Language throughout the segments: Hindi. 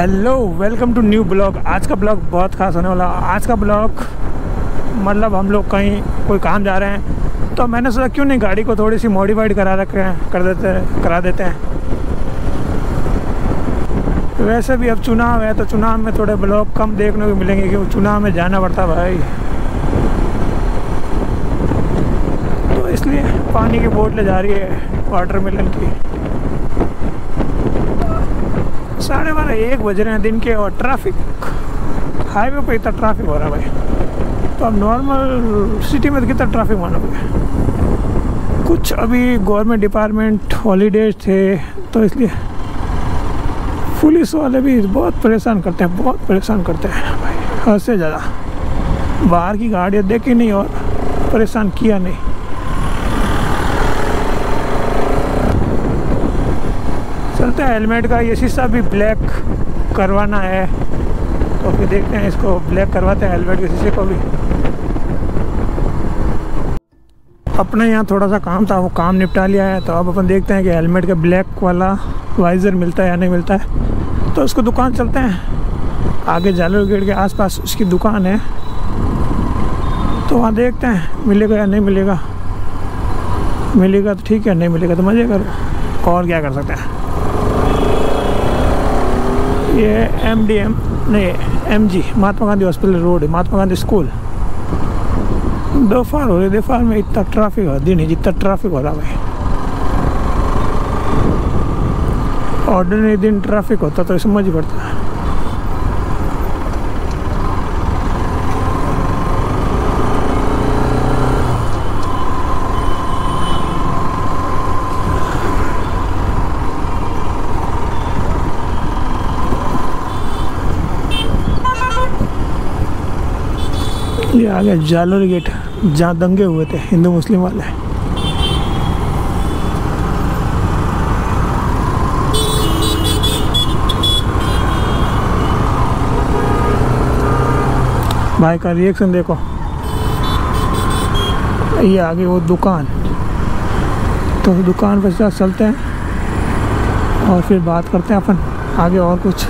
Hello welcome to new blog आज का ब्लॉग बहुत खास होने वाला। आज का ब्लॉग मतलब हम लोग कहीं कोई काम जा रहे हैं तो मैंने सोचा क्यों नहीं गाड़ी को थोड़ी सी मॉडिफाइड करा रखे हैं, कर देते हैं, करा देते हैं। वैसे भी अब चुनाव है तो चुनाव में थोड़े ब्लॉग कम देखने को मिलेंगे, क्योंकि चुनाव में जाना पड़ता भाई। तो इसलिए पानी की बोतलें जा रही है वाटर मिलन की। साढ़े बारह, एक बज रहे हैं दिन के और ट्रैफ़िक हाईवे पे इतना ट्रैफ़िक हो रहा है भाई। तो अब नॉर्मल सिटी में तो कितना ट्रैफ़िक मानोगे? कुछ अभी गवर्नमेंट डिपार्टमेंट हॉलीडेज थे तो इसलिए पुलिस वाले भी बहुत परेशान करते हैं, बहुत परेशान करते हैं भाई। हद से ज़्यादा। बाहर की गाड़ियाँ देखी नहीं और परेशान किया नहीं। चलते हैं। हेलमेट का ये शीशा भी ब्लैक करवाना है। तो फिर देखते हैं इसको ब्लैक करवाते हैं हेलमेट के शीशे को भी। अपने यहाँ थोड़ा सा काम था, वो काम निपटा लिया है। तो अब अपन देखते हैं कि हेलमेट का ब्लैक वाला वाइज़र मिलता है या नहीं मिलता है। तो उसको दुकान चलते हैं। आगे जालर गेट के आसपास उसकी दुकान है। तो वहाँ देखते हैं, मिलेगा या नहीं मिलेगा। मिलेगा तो ठीक है, नहीं मिलेगा तो मज़े करो। और क्या कर सकते हैं? ये एम डी एम नहीं M G Mahatma Gandhi hospital road है महात्मा गांधी स्कूल। दोपहर हो रही दोपहर में इतना ट्रैफ़िक हो, दिन ही जितना ट्रैफ़िक हो रहा भाई ऑर्डिनरी दिन ट्रैफ़िक होता तो समझ ही पड़ता। है ये आ गया जालोर गेट, जहाँ दंगे हुए थे, हिंदू मुस्लिम वाले। भाई का रिएक्शन देखो। ये आगे वो दुकान। तो दुकान पर चलते हैं और फिर बात करते हैं अपन, आगे और कुछ।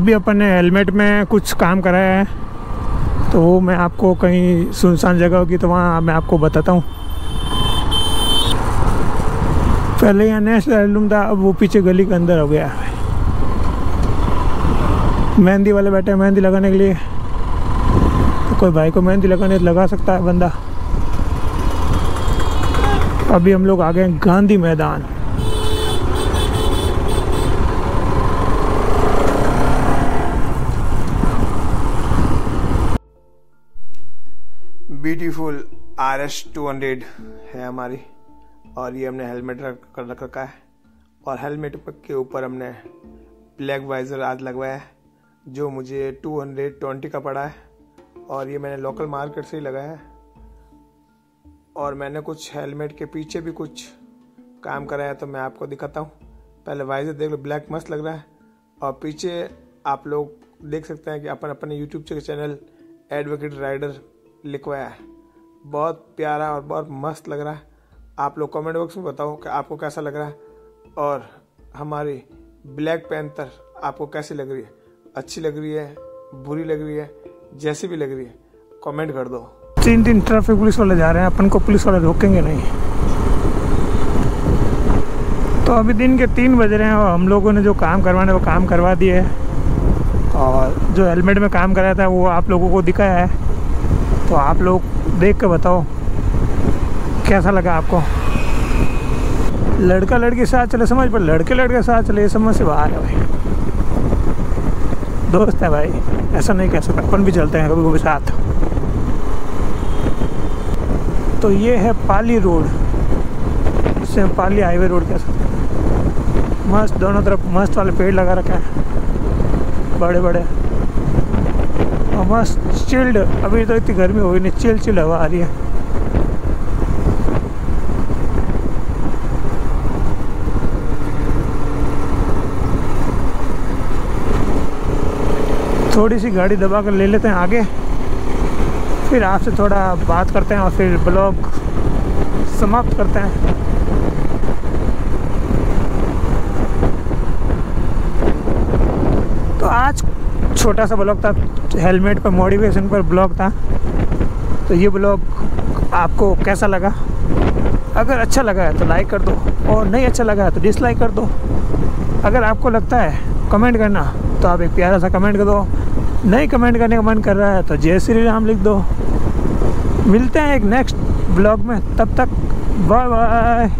अभी अपन ने हेलमेट में कुछ काम कराया है तो वो मैं आपको कहीं सुनसान जगह होगी तो वहाँ मैं आपको बताता हूँ। पहले यहाँ नेशनल हेirloom था, अब वो पीछे गली के अंदर हो गया है। मेहंदी वाले बैठे हैं मेहंदी लगाने के लिए। तो कोई भाई को मेहंदी लगाने लगा सकता है बंदा। अभी हम लोग आ गए Gandhi Maidan. Beautiful R S two hundred है हमारी। और ये हमने हेलमेट रख, कर रख रखा है। और हेलमेट के ऊपर हमने ब्लैक वाइजर आज लगवाया है, जो मुझे टू हंड्रेड ट्वेंटी का पड़ा है। और ये मैंने लोकल मार्केट से ही लगाया है। और मैंने कुछ हेलमेट के पीछे भी कुछ काम कराया तो मैं आपको दिखाता हूँ। पहले वाइजर देख लो ब्लैक मस्त लग रहा है। और पीछे आप लोग देख सकते हैं कि अपन अपने यूट्यूब चैनल एडवोकेट राइडर लिखवाया है। बहुत प्यारा और बहुत मस्त लग रहा है। आप लोग कमेंट बॉक्स में बताओ कि आपको कैसा लग रहा है और हमारी ब्लैक पैंथर आपको कैसी लग रही है? अच्छी लग रही है? बुरी लग रही है? जैसी भी लग रही है कमेंट कर दो। तीन तीन ट्रैफ़िक पुलिस वाले जा रहे हैं, अपन को पुलिस वाले रोकेंगे नहीं। तो अभी दिन के तीन बज रहे हैं और हम लोगों ने जो काम करवाने, वो काम करवा दिए है। और जो हेलमेट में काम कराया था, वो आप लोगों को दिखाया है। तो आप लोग देख के बताओ, कैसा लगा आपको? लड़का लड़के साथ चले, समझ पर लड़के लड़के साथ चले समझ से बाहर है भाई। दोस्त है भाई, ऐसा नहीं कह सकता, अपन भी चलते हैं कभी कभी साथ। तो ये है पाली रोड इससे पाली हाईवे रोड कह सकते मस्त, दोनों तरफ़ मस्त वाले पेड़ लगा रखे हैं बड़े बड़े मस्त चिल्ड अभी तो इतनी गर्मी हो गई, नहीं चिल चिल हवा आ रही है। थोड़ी सी गाड़ी दबा कर ले लेते हैं आगे। फिर आपसे थोड़ा बात करते हैं और फिर ब्लॉग समाप्त करते हैं। छोटा सा ब्लॉग था, हेलमेट पर मोटिवेशन पर ब्लॉग था। तो ये ब्लॉग आपको कैसा लगा? अगर अच्छा लगा है तो लाइक कर दो, और नहीं अच्छा लगा है तो डिसलाइक कर दो। अगर आपको लगता है कमेंट करना तो आप एक प्यारा सा कमेंट कर दो। नहीं कमेंट करने का मन कर रहा है तो जय श्री राम लिख दो। मिलते हैं एक नेक्स्ट ब्लॉग में, तब तक बाय बाय